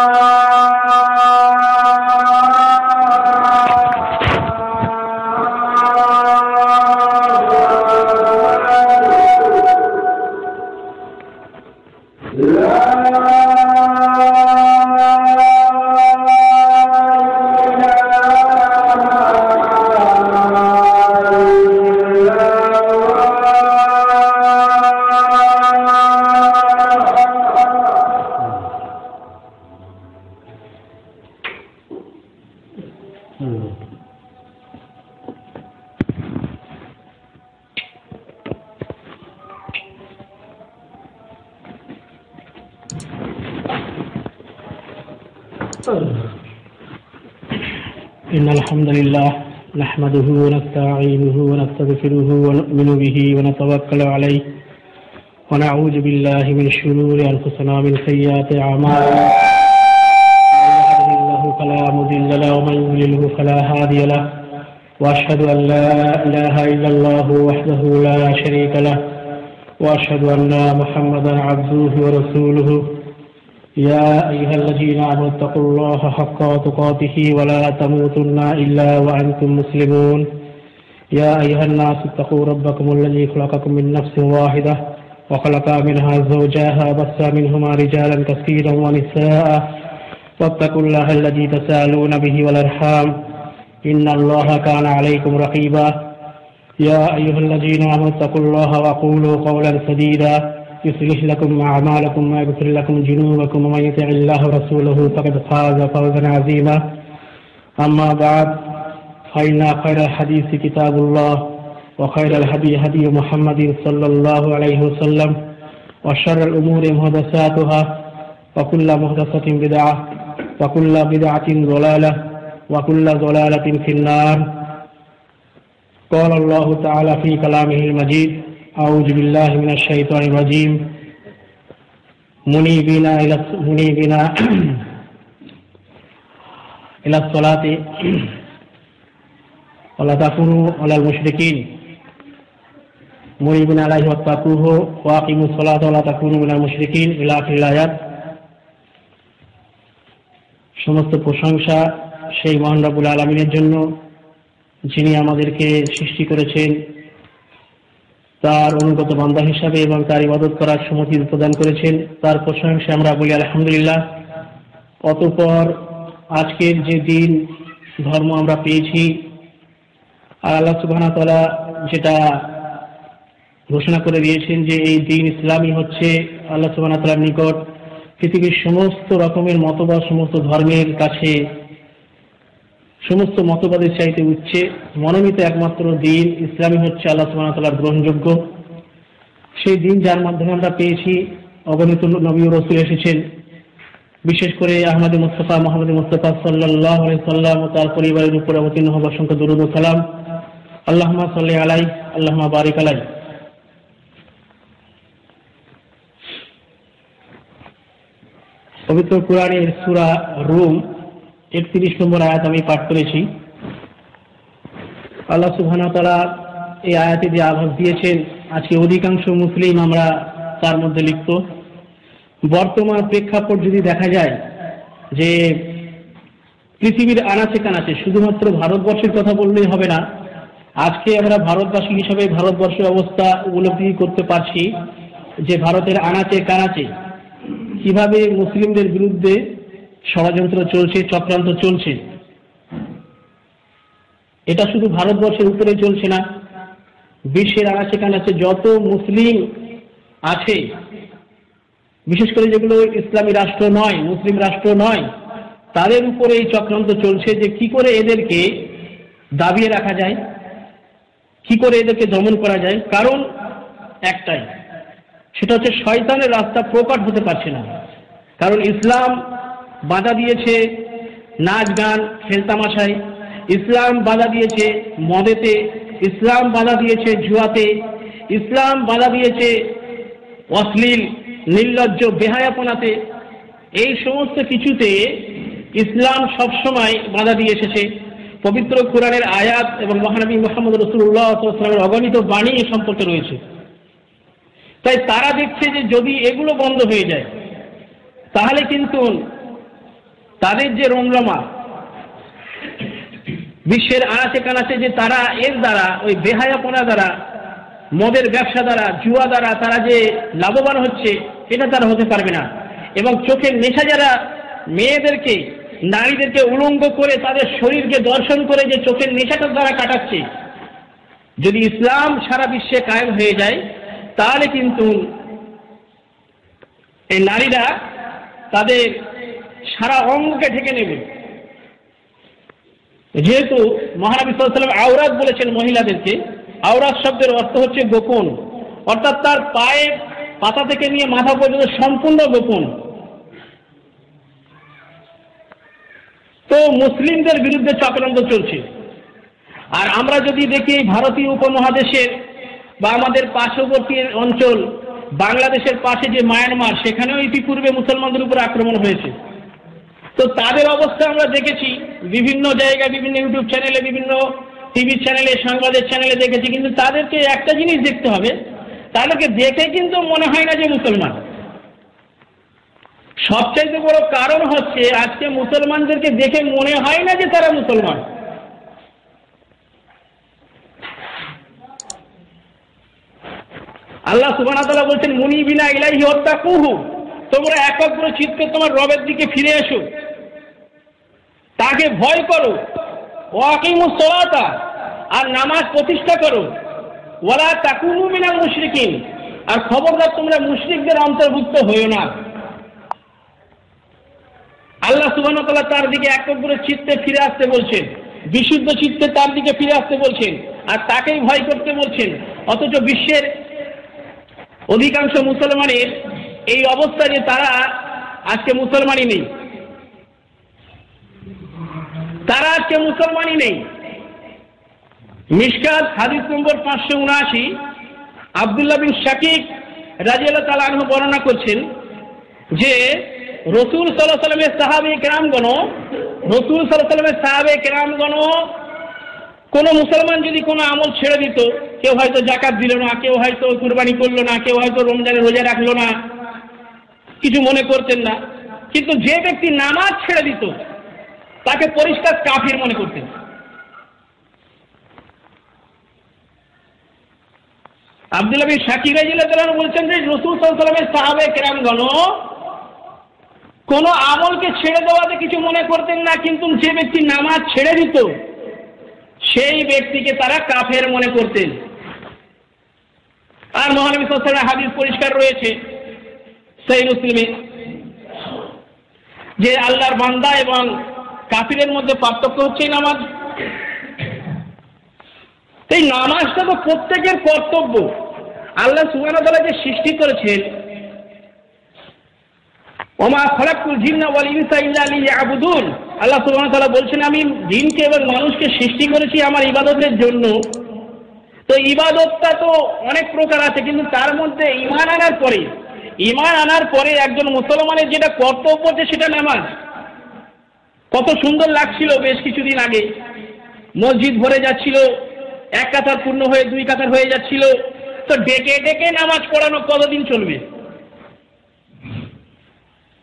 Ah! الحمد لله نحمده ونستعينه ونستغفره ونؤمن به ونتوكل عليه. ونعوذ بالله من شرور أنفسنا ومن سيئات أعمالنا. من يهده الله فلا مضل له ومن يضلله فلا هادي له. وأشهد أن لا إله إلا الله وحده لا شريك له. وأشهد أن محمدا عبده ورسوله. يا أيها الذين آمنوا اتقوا الله حق تقاته ولا تموتن إلا وأنتم مسلمون. يا أيها الناس اتقوا ربكم الذي خلقكم من نفس واحدة وخلق منها زوجها بث منهما رجالا كثيرا ونساء. واتقوا الله الذي تساءلون به والأرحام. إن الله كان عليكم رقيبا. يا أيها الذين آمنوا اتقوا الله وقولوا قولا سديدا. يصلح لكم أعمالكم ويغفر لكم ذنوبكم ومن يطع الله ورسوله فقد فاز فوزا عظيما. أما بعد فإن خير الحديث كتاب الله وخير الهدي هدي محمد صلى الله عليه وسلم وشر الأمور محدثاتها وكل محدثة بدعة وكل بدعة ضلالة وكل ضلالة في النار. قال الله تعالى في كلامه المجيد أعوذ بالله من الشيطان الرجيم منيبين إلى منيبين إلى الصلاة ولا تكونوا على المشركين منيبين عليه واتقوه وأقيموا الصلاة ولا تكونوا من المشركين إلى آخر الآيات সমস্ত প্রশংসা সেই মহান রাবুল আলমিনের জন্য যিনি আমাদেরকে সৃষ্টি করেছেন তার অনুগত বান্দা হিসাবে এবং তার ইবাদত করার সমতি প্রদান করেছেন। তার প্রশংসা আমরা বলি, আলহামদুলিল্লাহ। অতপর আজকের যে দিন, ধর্ম আমরা পেয়েছি। আর আল্লাহ সুবাহ যেটা ঘোষণা করে দিয়েছেন যে এই দিন ইসলামই হচ্ছে আল্লাহ সুবাহ নিকট পৃথিবীর সমস্ত রকমের মতবাদ, সমস্ত ধর্মের কাছে সমস্ত মতবাদের চাইতে উচ্ছে মনোনীত একমাত্র দিন ইসলামী হচ্ছে আল্লাহ তালার গ্রহণযোগ্য। সেই দিন যার মাধ্যমে আমরা পেয়েছি, অগণিত নবী রসুল এসেছেন। বিশেষ করে আহমদ মুস্তফা, মোহাম্মদ মুস্তফা সাল্লাহ সাল্লাম তার পরিবারের উপর অবতীর্ণ হব অসংখ্য দরুদ সালাম। আল্লাহমা সাল্লি আলাই আল্লাহমা বারিক আলাই পবিত্র কোরআনের সুরা রুম একত্রিশ নম্বর আয়াত আমি পাঠ করেছি। আল্লাহ সুবহান তারা এই আয়াতে যে আভাস দিয়েছেন, আজকে অধিকাংশ মুসলিম আমরা তার মধ্যে লিপ্ত। বর্তমান প্রেক্ষাপট যদি দেখা যায় যে পৃথিবীর আনাচে কানাচে, শুধুমাত্র ভারতবর্ষের কথা বললেই হবে না, আজকে আমরা ভারতবাসী হিসাবে ভারতবর্ষের অবস্থা উপলব্ধি করতে পারছি যে ভারতের আনাচে কানাচে কীভাবে মুসলিমদের বিরুদ্ধে ষড়যন্ত্র চলছে, চক্রান্ত চলছে। এটা শুধু ভারতবর্ষের উপরে চলছে না, বিশ্বের আনাচে কানাচে যত মুসলিম আছে। বিশেষ করে যেগুলো ইসলামী রাষ্ট্র নয়, মুসলিম রাষ্ট্র নয়, তাদের উপরে এই চক্রান্ত চলছে যে কি করে এদেরকে দাবিয়ে রাখা যায়, কি করে এদেরকে দমন করা যায়। কারণ একটাই, সেটা হচ্ছে শয়তানের রাস্তা প্রকট হতে পারছে না। কারণ ইসলাম বাধা দিয়েছে নাচ, গান খেলতামাশায় ইসলাম বাধা দিয়েছে মদেতে। ইসলাম বাধা দিয়েছে জুয়াতে। ইসলাম বাধা দিয়েছে অশ্লীল, নির্লজ্জ, বেহায়াপনাতে। এই সমস্ত কিছুতে ইসলাম সবসময় বাধা দিয়ে এসেছে। পবিত্র কোরআনের আয়াত এবং মহানবী মোহাম্মদ রসুল্লাহামের অগণিত বাণী এ সম্পর্কে রয়েছে। তাই তারা দেখছে যে যদি এগুলো বন্ধ হয়ে যায়, তাহলে কিন্তু তাদের যে রমরমা, বিশ্বের আনাচে কানাচে যে তারা এর দ্বারা, ওই বেহায়াপনা দ্বারা, মদের ব্যবসা দ্বারা, জুয়া দ্বারা তারা যে লাভবান হচ্ছে, এটা তারা হতে পারবে না। এবং চোখের নেশা যারা মেয়েদেরকে, নারীদেরকে উলঙ্গ করে তাদের শরীরকে দর্শন করে যে চোখের নেশাটার দ্বারা কাটাচ্ছে, যদি ইসলাম সারা বিশ্বে কায়েম হয়ে যায়, তাহলে কিন্তু এই নারীরা তাদের সারা অঙ্গকে ঢেকে নেবে। যেহেতু মহানবী সাল্লাম আওরাত বলেছেন মহিলাদেরকে, আওরাত শব্দের অর্থ হচ্ছে গোপন। অর্থাৎ তার পায়ে পাতা থেকে নিয়ে মাথা পর্যন্ত সম্পূর্ণ গোপন। তো মুসলিমদের বিরুদ্ধে চক্রান্ত চলছে। আর আমরা যদি দেখি ভারতীয় উপমহাদেশের বা আমাদের পার্শ্ববর্তী অঞ্চল, বাংলাদেশের পাশে যে মায়ানমার, সেখানেও ইতিপূর্বে মুসলমানদের উপর আক্রমণ হয়েছে। তো তাদের অবস্থা আমরা দেখেছি। বিভিন্ন জায়গায়, বিভিন্ন ইউটিউব চ্যানেলে, বিভিন্ন টিভি চ্যানেলে, সংবাদের চ্যানেলে দেখেছি। কিন্তু তাদেরকে একটা জিনিস দেখতে হবে, তাদেরকে দেখে কিন্তু মনে হয় না যে মুসলমান। সবচাইতে বড় কারণ হচ্ছে, আজকে মুসলমানদেরকে দেখে মনে হয় না যে তারা মুসলমান। আল্লাহ সুবাহ বলছেন মুনি বিনা ইলাহি হত্যা কুহু তোমরা একগ্র চিত্তে তোমার রবের দিকে ফিরে এসো। তাকে ভয় করো। ওয়াকিমু সলাতা আর নামাজ প্রতিষ্ঠা করো। ওরা তাকুনু মিনাল মুশরিকিন, আর খবরদার তোমরা মুশরিকদের অন্তর্ভুক্ত হইও না। আল্লাহ সুবহানাহু তার দিকে একগ্র চিত্তে ফিরে আসতে বলছেন। বিশুদ্ধ চিত্তে তার দিকে ফিরে আসতে বলছেন। আর তাকেই ভয় করতে বলছেন। অথচ বিশ্বের অধিকাংশ মুসলমানের এই অবস্থা যে তারা আজকে মুসলমানই নেই। আজকে মুসলমানই নেই। মিসকাত হাদিস নম্বর পাঁচশো উনআশি, আবদুল্লাহ বিন শাকিক রাজিয়াল্লাহ তালা আনহু বর্ণনা করছেন যে, রসুল সাল্লাহ সাল্লামের সাহাবে কেরামগণ রসুল সাল্লাহ সাল্লামের সাহাবে কেরামগণ কোনো মুসলমান যদি কোনো আমল ছেড়ে দিত, কেউ হয়তো জাকাত দিল না, কেউ হয়তো কুরবানি করল না, কেউ হয়তো রমজানের রোজা রাখল না, কিছু মনে করতেন না। কিন্তু যে ব্যক্তি নামাজ ছেড়ে দিত তাকে পরিষ্কার কাফির মনে করতেন। আব্দুল আবী শাকির রাজিল্লাহ বলছেন যে, রসুল সাল্লামের সাহাবে কেরামগণ, কোন আমলকে ছেড়ে দেওয়াতে কিছু মনে করতেন না, কিন্তু যে ব্যক্তি নামাজ ছেড়ে দিত, সেই ব্যক্তিকে তারা কাফের মনে করতেন। আর মহানবী সাল্লামের হাদিস পরিষ্কার রয়েছে, সেই মুসলিমে, যে আল্লাহর বান্দা এবং কাফিরের মধ্যে পার্থক্য হচ্ছে এই নামাজ। এই নামাজটা তো প্রত্যেকের কর্তব্য। আল্লাহ সুবাহ যে সৃষ্টি করেছেন। ওমা খলাকুল জিন্না ওয়াল ইনসা ইল্লা লিয়াবুদুন। আল্লাহ সুবহানাহু তাআলা বলছেন, আমি জিনকে এবং মানুষকে সৃষ্টি করেছি আমার ইবাদতের জন্য। তো ইবাদতটা তো অনেক প্রকার আছে, কিন্তু তার মধ্যে ইমান আনার পরে ইমান আনার পরে একজন মুসলমানের যেটা কর্তব্য যে সেটা নামাজ। কত সুন্দর লাগছিল বেশ কিছুদিন আগে। মসজিদ ভরে যাচ্ছিল, এক কাতার পূর্ণ হয়ে দুই কাতার হয়ে যাচ্ছিল। তো ডেকে ডেকে নামাজ পড়ানো কতদিন চলবে?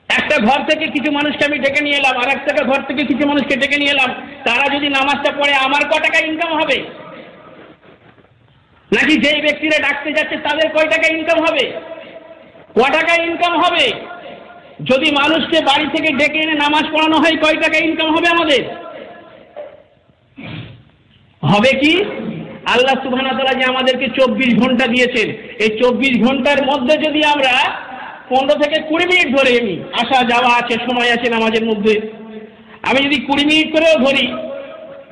একটা ঘর থেকে কিছু মানুষকে আমি ডেকে নিয়ে এলাম, আর একটা ঘর থেকে কিছু মানুষকে ডেকে নিয়ে এলাম। তারা যদি নামাজটা পড়ে, আমার ক টাকা ইনকাম হবে? নাকি যেই ব্যক্তিরা ডাকতে যাচ্ছে, তাদের কয় টাকা ইনকাম হবে? ক টাকা ইনকাম হবে? যদি মানুষকে বাড়ি থেকে ডেকে এনে নামাজ পড়ানো হয়, কয় টাকা ইনকাম হবে আমাদের? হবে কি? আল্লাহ তাআলা যে আমাদেরকে চব্বিশ ঘণ্টা দিয়েছেন। এই চব্বিশ ঘণ্টার মধ্যে যদি আমরা পনেরো থেকে কুড়ি মিনিট ধরে আমি আসা যাওয়া আছে, সময় আছে নামাজের মধ্যে, আমি যদি কুড়ি মিনিট করেও ধরি,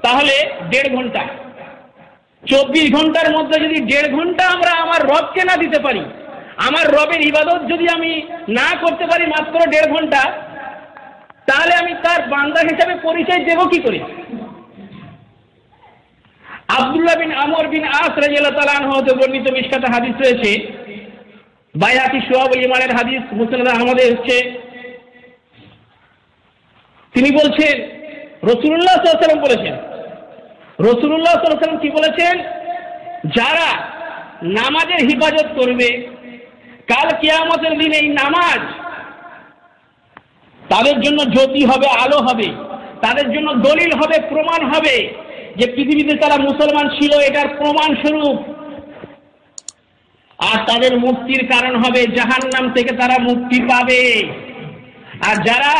তাহলে দেড় ঘণ্টা। চব্বিশ ঘণ্টার মধ্যে যদি দেড় ঘণ্টা আমরা আমার রবকে না দিতে পারি আমার রবের ইবাদত যদি আমি না করতে পারি মাত্র দেড় ঘণ্টা, তাহলে আমি তার বান্দা হিসাবে পরিচয় দেব কি করে? আবদুল্লাহ বিন আমর বিন আস রাজিয়াল্লাহ তাআলা হতে বর্ণিত মিশকাতে হাদিস রয়েছে। বাইহাকি সোহাবুল ইমানের হাদিস মুসলিম আহমদে হচ্ছে তিনি বলছেন রসুল্লাহ সাল্লাম বলেছেন রসুল্লাহ সাল্লাম কি বলেছেন? যারা নামাজের হিফাজত করবে কাল কেয়ামতের দিন এই নামাজ তাদের জন্য জ্যোতি হবে, আলো হবে, তাদের জন্য দলিল হবে, প্রমাণ হবে যে পৃথিবীতে তারা মুসলমান ছিল, এটার প্রমাণ স্বরূপ। আর তাদের মুক্তির কারণ হবে জাহান নাম থেকে তারা মুক্তি পাবে। আর যারা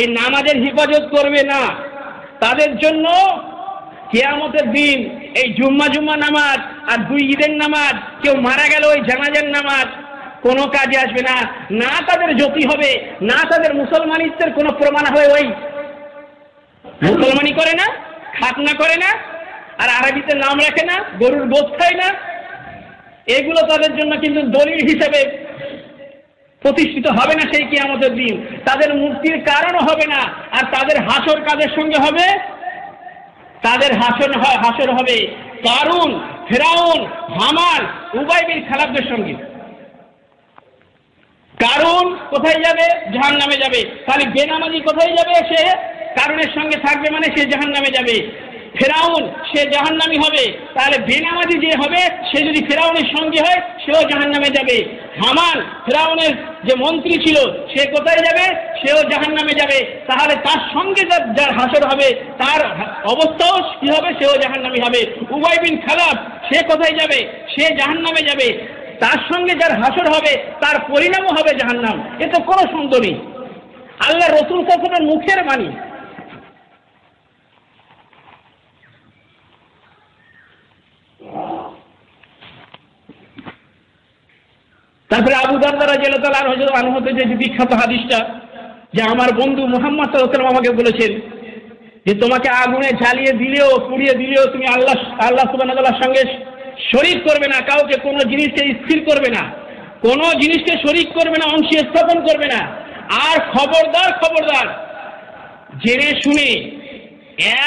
এই নামাজের হেফাজত করবে না, তাদের জন্য কেয়ামতের দিন এই জুম্মা জুম্মা নামাজ আর দুই ঈদের নামাজ, কেউ মারা গেল ওই জানাজার নামাজ কোনো কাজে আসবে না। না তাদের জ্যোতি হবে, না তাদের মুসলমানিত্বের কোনো প্রমাণ হবে ওই। মুসলমানি করে না, খাতনা করে না, আর আরবিতে নাম রাখে না, গরুর গোস খায় না। এগুলো তাদের জন্য কিন্তু দলিল হিসেবে প্রতিষ্ঠিত হবে না সেই কিয়ামতের দিন। তাদের মুক্তির কারণও হবে না, আর তাদের হাসর কাদের সঙ্গে হবে? তাদের হাসর হাসর হবে কারুন, ফেরাউন হামার উবাই বিন খালাবদের সঙ্গে। কারণ কোথায় যাবে? জাহান নামে যাবে। তাহলে বেনামাজি কোথায় যাবে সে? কারণের সঙ্গে থাকবে মানে সে জাহান নামে যাবে। ফেরাউন, সে জাহান্নামি হবে। তাহলে বেনামাজি যে হবে, সে যদি ফেরাউনের সঙ্গে হয়, সেও জাহান্নামে যাবে। হামান, ফেরাউনের যে মন্ত্রী ছিল, সে কোথায় যাবে? সেও জাহান্নামে যাবে। তাহলে তার সঙ্গে যার যার হাসর হবে, তার অবস্থাও কি হবে? সেও জাহান্নামি হবে। উবাই বিন খালাব, সে কোথায় যাবে? সে জাহান্নামে যাবে। তার সঙ্গে যার হাসর হবে, তার পরিণামও হবে জাহান্নাম। এ তো কোনো সন্দেহ নেই। আল্লাহ রসুল সাসনের মুখের বাণী। তারপরে আবু দারদারা জেলা আর হজরত আনহতে যে বিখ্যাত হাদিসটা, যে আমার বন্ধু মোহাম্মদ সাল্লাম আমাকে বলেছেন যে তোমাকে আগুনে ঝালিয়ে দিলেও, পুড়িয়ে দিলেও তুমি আল্লাহ আল্লাহ সুবাহ সঙ্গে শরিক করবে না, কাউকে কোনো জিনিসকে স্থির করবে না, কোনো জিনিসকে শরিক করবে না, অংশী স্থাপন করবে না। আর খবরদার খবরদার, জেনে শুনে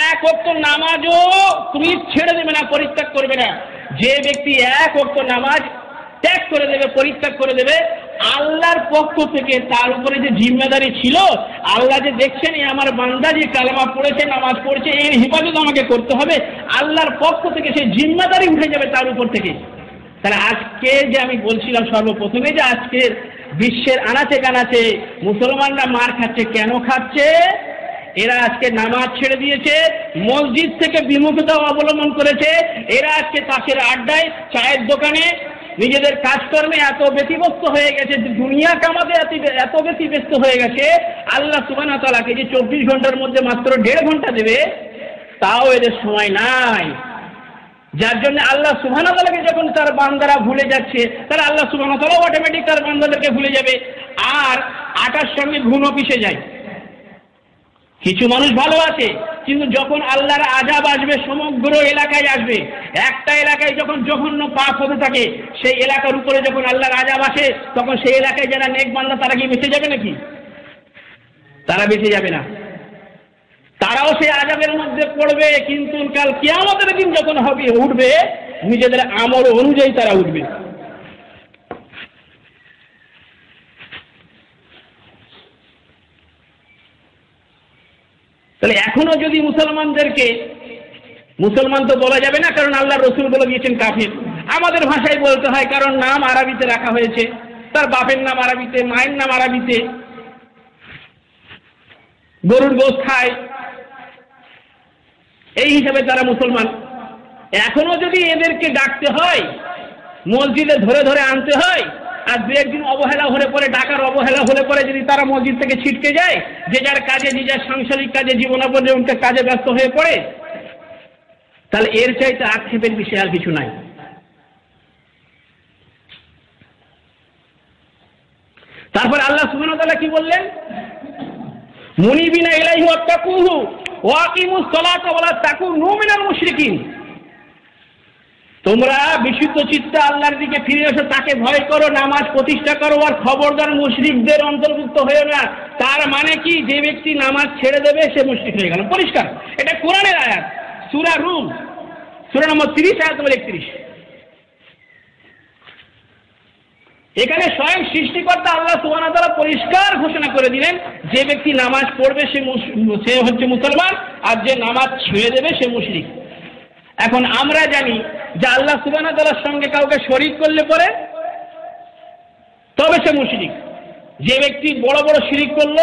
এক অক্ত নামাজও তুমি ছেড়ে দেবে না, পরিত্যাগ করবে না। যে ব্যক্তি এক অক্ত নামাজ ত্যাগ করে দেবে, পরিত্যাগ করে দেবে আল্লাহর পক্ষ থেকে তার উপরে যে জিম্মেদারি ছিল, আল্লাহ যে দেখছেন আমার বান্দা যে কালামা পড়েছে, নামাজ পড়ছে, এর হেফাজত আমাকে করতে হবে। আল্লাহর পক্ষ থেকে সেই জিম্মেদারি উঠে যাবে তার উপর থেকে। তাহলে আজকে যে আমি বলছিলাম সর্বপ্রথমে যে আজকের বিশ্বের আনাচে কানাচে মুসলমানরা মার খাচ্ছে, কেন খাচ্ছে? এরা আজকে নামাজ ছেড়ে দিয়েছে, মসজিদ থেকে বিমুখতা অবলম্বন করেছে। এরা আজকে তাসের আড্ডায়, চায়ের দোকানে নিজেদের কাজকর্মে এত ব্যতিব্যস্ত হয়ে গেছে, দুনিয়া কামাতে এত এত বেশি ব্যস্ত হয়ে গেছে, আল্লাহ সুবানা তালাকে যে চব্বিশ ঘণ্টার মধ্যে মাত্র দেড় ঘণ্টা দেবে, তাও এদের সময় নাই। যার জন্য আল্লাহ সুবহানাহু ওয়া তাআলাকে যখন তার বান্দারা ভুলে যাচ্ছে, তাহলে আল্লাহ ওয়া তাআলা অটোমেটিক তার বান্দাদেরকে ভুলে যাবে, আর আটার সঙ্গে ঘুমও পিষে যায়। কিছু মানুষ ভালো আছে কিন্তু যখন আল্লাহর আজাব আসবে, সমগ্র এলাকায় আসবে, একটা এলাকায় যখন জঘন্য পাপ হতে থাকে, সেই এলাকার উপরে যখন আল্লাহর আজাব আসে, তখন সেই এলাকায় যারা নেক বান্দা, তারা কি বেঁচে যাবে নাকি? তারা বেঁচে যাবে না। তারাও সেই আজাবের মধ্যে পড়বে, কিন্তু কাল কেয়ামতের দিন যখন হবে, উঠবে, নিজেদের আমল অনুযায়ী তারা উঠবে। তাহলে এখনও যদি মুসলমানদেরকে, মুসলমান তো বলা যাবে না কারণ আল্লাহ রসুল বলে দিয়েছেন কাফির। আমাদের ভাষায় বলতে হয় কারণ নাম আরবিতে রাখা হয়েছে, তার বাপের নাম আরবিতে, মায়ের নাম আরবিতে। গরুর গোস খায়। এই হিসাবে তারা মুসলমান। এখনও যদি এদেরকে ডাকতে হয়, মসজিদে ধরে ধরে আনতে হয় আর দু একদিন অবহেলা হলে পরে, ডাকার অবহেলা হলে পরে যদি তারা মসজিদ থেকে ছিটকে যায়, যে যার কাজে যার সাংসারিক কাজে জীবনাবর্জনকে কাজে ব্যস্ত হয়ে পড়ে, তাহলে এর চাইতে আক্ষেপের বিষয় আর কিছু নাই। তারপর আল্লাহ তাআলা কি বললেন? মুনিবিনা ইলাইহি ওয়াত্তাকুহু ওয়া আকিমুস সালাতা ওয়া লা তাকুনু মিনাল মুশরিকিন। তোমরা বিশুদ্ধ চিত্তে আল্লাহর দিকে ফিরে এসো, তাকে ভয় করো, নামাজ প্রতিষ্ঠা করো আর খবরদার মুশরিকদের অন্তর্ভুক্ত হয়ে না। তার মানে কি? যে ব্যক্তি নামাজ ছেড়ে দেবে, সে মুশরিক হয়ে গেল। পরিষ্কার। এটা কোরআনের আয়াত। সূরা রুম। সুরা নম্বর 30 আয়াত নম্বর 31 এখানে স্বয়ং সৃষ্টিকর্তা আল্লাহ ওয়া তাআলা পরিষ্কার ঘোষণা করে দিলেন, যে ব্যক্তি নামাজ পড়বে, সে সে হচ্ছে মুসলমান, আর যে নামাজ ছেড়ে দেবে, সে মুশরিক। এখন আমরা জানি যে আল্লাহ সুবহানাহু ওয়া তাআলার সঙ্গে কাউকে শরিক করলে পরে, তবে সে মুশরিক। যে ব্যক্তি বড় বড় শিরিক করল,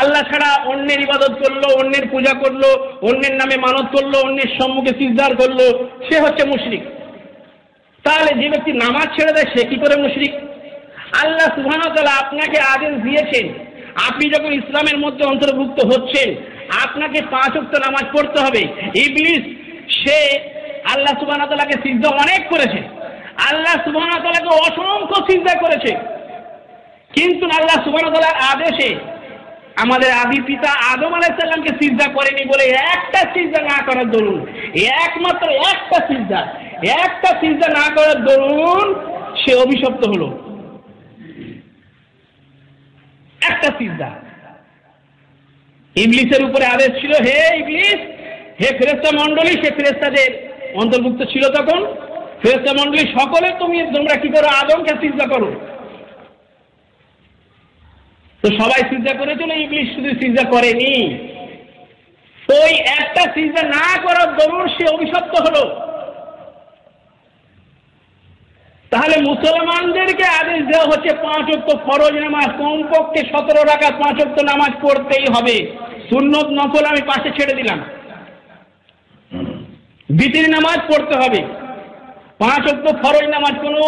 আল্লাহ ছাড়া অন্যের ইবাদত করল, অন্যের পূজা করল, অন্যের নামে মানত করল, অন্যের সম্মুখে সিজদার করল, সে হচ্ছে মুশরিক। তাহলে যে ব্যক্তি নামাজ ছেড়ে দেয়, সে কি করে মুশরিক? আল্লাহ সুবহানাহু আপনাকে আদেশ দিয়েছেন, আপনি যখন ইসলামের মধ্যে অন্তর্ভুক্ত হচ্ছেন, আপনাকে পাঁচ ওয়াক্ত নামাজ পড়তে হবে। ইবলিস, সে আল্লাহ সুবহানাহু তাআলাকে সিজদা অনেক করেছে। আল্লাহ সুবহানাহু তাআলাকে অসংখ্য সিজদা করেছে। কিন্তু আল্লাহ সুবহানাহু তাআলার আদেশে আমাদের আদি পিতা আদম আলাইসাল্লামকে সিজদা করেনি বলে একটা সিজদা না করার দরুন, একমাত্র একটা সিজদা একটা সিজদা না করার দরুন সে অভিশপ্ত হলো। একটা সিজদা। ইংলিশের উপরে আদেশ ছিল, হে ইংলিশ হে ফেরেস্তা মন্ডলী সে ফেরেস্তাদের অন্তর্ভুক্ত ছিল তখন। ফেরেস্তা মণ্ডলী সকলে তুমি তোমরা কি করো? আদমকে সিজদা করো। তো সবাই সিজদা করেছিল ইবলিস শুধু সিজদা করেনি। ওই একটা সিজদা না করার দরুন সে অভিশপ্ত হলো। তাহলে মুসলমানদেরকে আদেশ দেওয়া হচ্ছে, পাঁচ অক্ট ফরজ নামাজ, কমপক্ষে সতেরো টাকা পাঁচ অক্ট নামাজ পড়তেই হবে। সুন্নত নফল আমি পাশে ছেড়ে দিলাম। বিতির নামাজ পড়তে হবে। পাঁচ অক্ট ফরজ নামাজ কোনো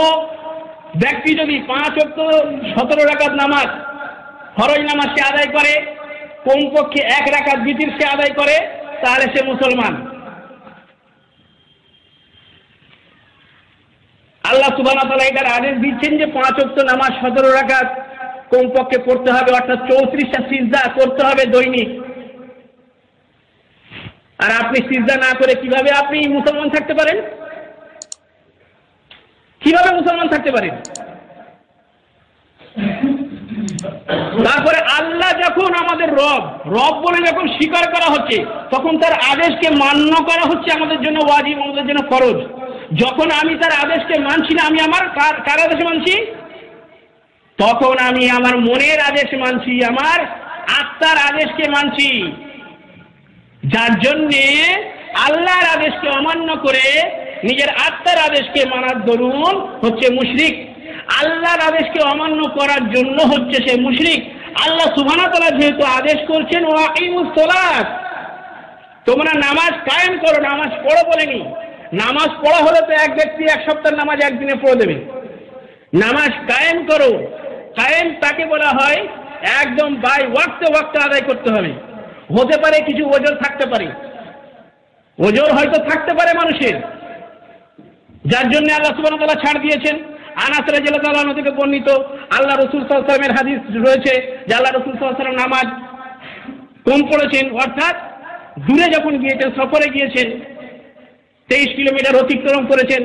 ব্যক্তি যদি পাঁচ অক্ট সতেরো রাকাত নামাজ ফরজ নামাজ সে আদায় করে, কমপক্ষে এক রাকাত বিতির সে আদায় করে, তাহলে সে মুসলমান। আল্লাহ সুবাহ এটার আদেশ দিচ্ছেন যে পাঁচ অক্ট নামাজ সতেরো রাকাত কমপক্ষে পড়তে হবে, অর্থাৎ চৌত্রিশটা সিজদা করতে হবে দৈনিক। আর আপনি সিজদা না করে কীভাবে আপনি মুসলমান থাকতে পারেন? কীভাবে মুসলমান থাকতে পারেন? তারপরে আল্লাহ যখন আমাদের রব রব বলে যখন স্বীকার করা হচ্ছে, তখন তার আদেশকে মান্য করা হচ্ছে আমাদের জন্য ওয়াজিব, আমাদের জন্য ফরজ। যখন আমি তার আদেশকে মানছি না, আমি আমার কার কার আদেশ মানছি? তখন আমি আমার মনের আদেশ মানছি, আমার আত্মার আদেশকে মানছি। যার জন্যে আল্লাহর আদেশকে অমান্য করে নিজের আত্মার আদেশকে মানার দরুন হচ্ছে মুশরিক। আল্লাহর আদেশকে অমান্য করার জন্য হচ্ছে সে মুশরিক। আল্লাহ ওয়া যেহেতু আদেশ করছেন ও আকিমুস সালাত। তোমরা নামাজ কায়েম করো, নামাজ পড়ো বলেনি নামাজ পড়া হলে তো এক ব্যক্তি এক সপ্তাহ নামাজ একদিনে পড়ে দেবে। নামাজ কায়েম করো। কায়েম তাকে বলা হয় একদম বাই ওয়াক্তে ওয়াক্তে আদায় করতে হবে। হতে পারে কিছু ওজোর থাকতে পারে। ওজোর হয়তো থাকতে পারে মানুষের। যার জন্য আল্লাহ সুবাহ তালা ছাড় দিয়েছেন। আনাস রাজিয়াল্লাহু তাআলা থেকে বর্ণিত আল্লাহ রসুল সাল্লামের হাদিস রয়েছে যে আল্লাহ রসুল সাল্লাম নামাজ কম পড়েছেন। অর্থাৎ দূরে যখন গিয়েছেন, সফরে গিয়েছেন, তেইশ কিলোমিটার অতিক্রম করেছেন।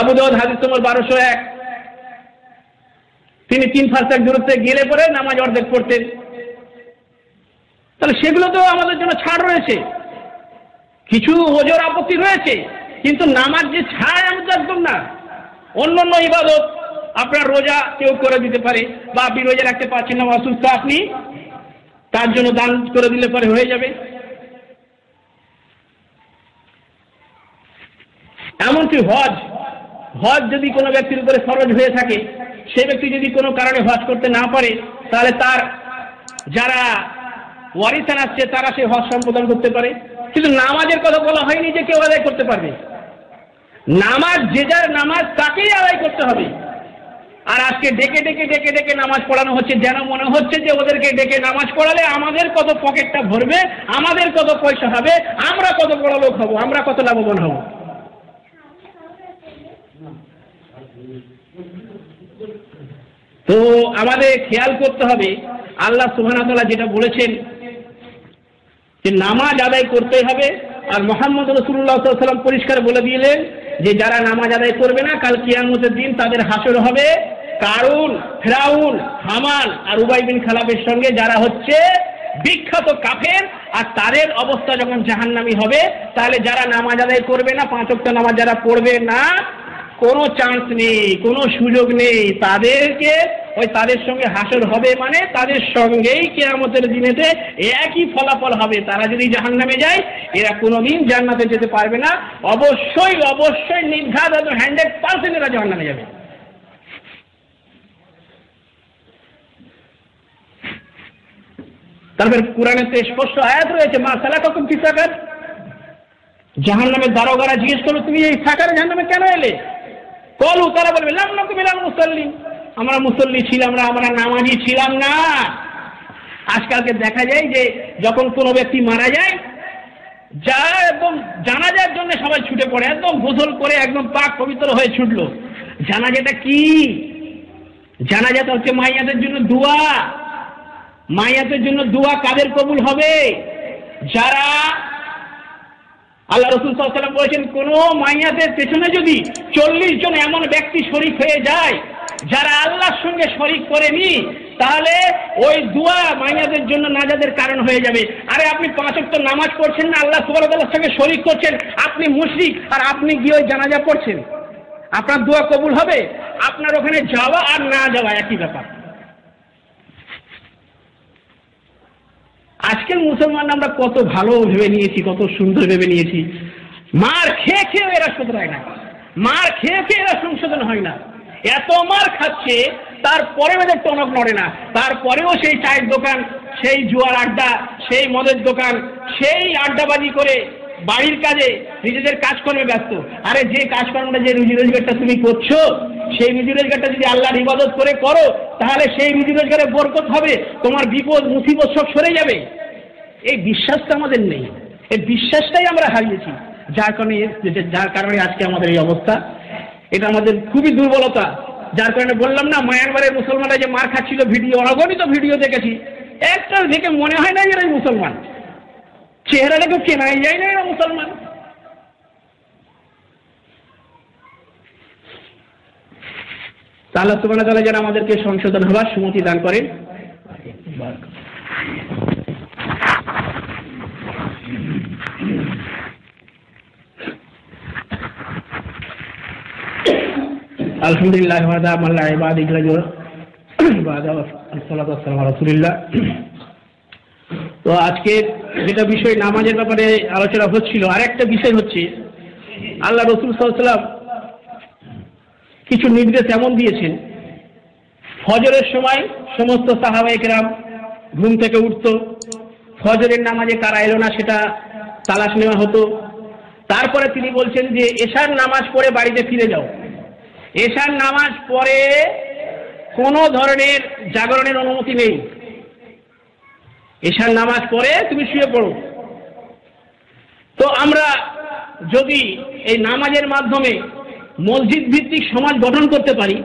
আবু দাউদ হাদিস নম্বর বারোশো এক। তিনি তিন ফার্স্ট এক দূরত্বে গেলে পরে নামাজ অর্ধেক পড়তেন। তাহলে সেগুলো তো আমাদের জন্য ছাড় রয়েছে। কিছু ওজোর আপত্তি রয়েছে, কিন্তু নামাজ যে ছাড় আমাদের একদম না। অন্য অন্য ইবাদত আপনার রোজা কেউ করে দিতে পারে, বা আপনি রোজা রাখতে পারছেন না, অসুস্থ আপনি, তার জন্য দান করে দিলে পরে হয়ে যাবে। এমনকি হজ হজ যদি কোনো ব্যক্তির উপরে ফরজ হয়ে থাকে, সে ব্যক্তি যদি কোনো কারণে হজ করতে না পারে, তাহলে তার যারা ওয়ারিসান আসছে, তারা সেই হজ সম্পাদন করতে পারে। কিন্তু নামাজের কথা বলা হয়নি যে কেউ আদায় করতে পারবে। নামাজ, যে যার নামাজ, তাকেই আদায় করতে হবে। আর আজকে ডেকে ডেকে ডেকে ডেকে নামাজ পড়ানো হচ্ছে, যেন মনে হচ্ছে যে ওদেরকে ডেকে নামাজ পড়ালে আমাদের কত পকেটটা ভরবে, আমাদের কত পয়সা হবে, আমরা কত বড় লোক হব, আমরা কত লাভবান হব। তো আমাদের খেয়াল করতে হবে, আল্লাহ সুহানাতলা যেটা বলেছেন যে নামাজ আদায় করতে হবে। আর মোহাম্মদ রসুল্লাহ সাল্লাম পরিষ্কার বলে দিলেন যে যারা নামাজ আদায় করবে না, কাল কিয়ামতের দিন তাদের হাসর হবে কারুন, ফেরাউন, হামান আর উবাই বিন খালাফের সঙ্গে যারা হচ্ছে বিখ্যাত কাফের আর তাদের অবস্থা যখন জাহান্নামি হবে, তাহলে যারা নামাজ আদায় করবে না, পাঁচ অক্ট নামাজ যারা পড়বে না, কোনো চান্স নেই, কোনো সুযোগ নেই। তাদেরকে ওই তাদের সঙ্গে হাসর হবে মানে তাদের সঙ্গেই কেয়ামতের দিনেতে একই ফলাফল হবে। তারা যদি জাহান নামে যায়, এরা কোনোদিন জান্নাতে যেতে পারবে না। অবশ্যই অবশ্যই নির্ঘাত হান্ড্রেড পার্সেন্ট এরা জাহান নামে যাবে। তারপর কোরআনেতে স্পষ্ট আয়াত রয়েছে, মা সালা কখন কি সাকার। জাহান নামের দারোগারা জিজ্ঞেস করল, তুমি এই সাকারে জাহান নামে কেন এলে? কলু, তারা বলবে, লাম নকু বিলাম মুসল্লি আমরা মুসল্লি ছিলাম না, আমরা নামাজি ছিলাম না। আজকালকে দেখা যায় যে যখন কোনো ব্যক্তি মারা যায় যা একদম জানাজার জন্য সবাই ছুটে পড়ে, একদম গোসল করে একদম পাক পবিত্র হয়ে ছুটলো। জানাজাটা কি? জানাজাটা হচ্ছে মাইয়াদের জন্য দোয়া। মাইয়াদের জন্য দোয়া কাদের কবুল হবে? যারা আল্লাহ রসুল সাল্লাম বলেছেন, কোন মাইয়াদের পেছনে যদি চল্লিশ জন এমন ব্যক্তি শরিক হয়ে যায় যারা আল্লাহর সঙ্গে শরিক করেনি, তাহলে ওই দোয়া মাইয়াদের জন্য নাজাদের কারণ হয়ে যাবে। আরে আপনি পাঁচ অক্ট নামাজ পড়ছেন না, আল্লাহ সুবাহর সঙ্গে শরিক করছেন, আপনি মুশরিক, আর আপনি গিয়ে ওই জানাজা পড়ছেন। আপনার দোয়া কবুল হবে? আপনার ওখানে যাওয়া আর না যাওয়া একই ব্যাপার। আজকের মুসলমান আমরা কত ভালো ভেবে নিয়েছি, কত সুন্দর ভেবে নিয়েছি। মার খেয়ে খেয়ে এরা শুধরায় না। মার খেয়ে খেয়ে এরা সংশোধন হয় না। এত মার খাচ্ছে তারপরে এদের টনক নড়ে না। তারপরেও সেই চায়ের দোকান, সেই জুয়ার আড্ডা, সেই মদের দোকান, সেই আড্ডাবাজি করে বাড়ির কাজে নিজেদের কাজকর্মে ব্যস্ত। আরে যে কাজকর্মটা, যে রুজি রোজগারটা তুমি করছ, সেই রুজি রোজগারটা যদি আল্লাহর ইবাদত করে করো, তাহলে সেই রুজি রোজগারে বরকত হবে, তোমার বিপদ, মুসিবত সব সরে যাবে। এই বিশ্বাসটা আমাদের নেই। এই বিশ্বাসটাই আমরা হারিয়েছি। যার কারণে যার কারণে আজকে আমাদের এই অবস্থা। এটা আমাদের খুবই দুর্বলতা। যার কারণে বললাম না, মায়ানমারের মুসলমানরা যে মার খাচ্ছিল ভিডিও, অগণিত ভিডিও দেখেছি। একটা দেখে মনে হয় না এরাই মুসলমান। চেহারা দেখে চেনাই যায় না এরা মুসলমান। তাহলে সুবান তাহলে যেন আমাদেরকে সংশোধন হবার সুমতি দান করেন। আলহামদুলিল্লাহ মাল্লা ইবাদ ইগলাজু রসুলিল্লাহ। তো আজকে যেটা বিষয় নামাজের ব্যাপারে আলোচনা হচ্ছিল আর একটা বিষয় হচ্ছে, আল্লাহ রসুল সাল্লাম কিছু নির্দেশ এমন দিয়েছেন, ফজরের সময় সমস্ত সাহাবাহিকরাম ঘুম থেকে উঠত, ফজরের নামাজে কারা এলো না সেটা তালাশ নেওয়া হতো, তারপরে তিনি বলছেন যে, এশার নামাজ পড়ে বাড়িতে ফিরে যাও। এশার নামাজ পড়ে কোনো ধরনের জাগরণের অনুমতি নেই। এশার নামাজ পড়ে তুমি শুয়ে পড়ো। তো আমরা যদি এই নামাজের মাধ্যমে মসজিদ ভিত্তিক সমাজ গঠন করতে পারি,